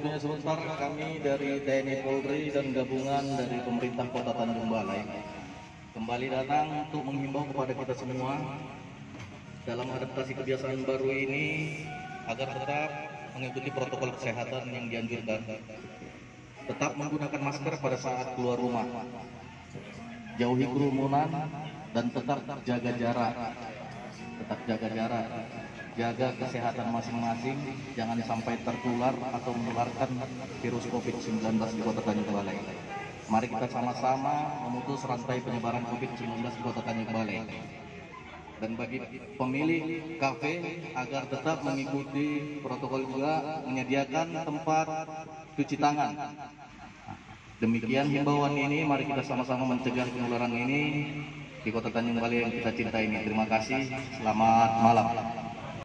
waktunya sebentar kami dari TNI Polri dan gabungan dari pemerintah Kota Tanjung Balai kembali datang untuk menghimbau kepada kita semua dalam adaptasi kebiasaan baru ini agar tetap mengikuti protokol kesehatan yang dianjurkan. Tetap menggunakan masker pada saat keluar rumah. Jauhi kerumunan dan tetap jaga jarak. Tetap jaga jarak jaga kesehatan masing-masing, jangan sampai tertular atau menularkan virus COVID-19 di Kota Tanjung Balai. Mari kita sama-sama memutus rantai penyebaran COVID-19 di Kota Tanjung Balai. Dan bagi pemilik kafe agar tetap mengikuti protokol juga menyediakan tempat cuci tangan. Demikian himbauan ini, mari kita sama-sama mencegah penularan ini di Kota Tanjung Balai yang kita cintai ini. Terima kasih, selamat malam.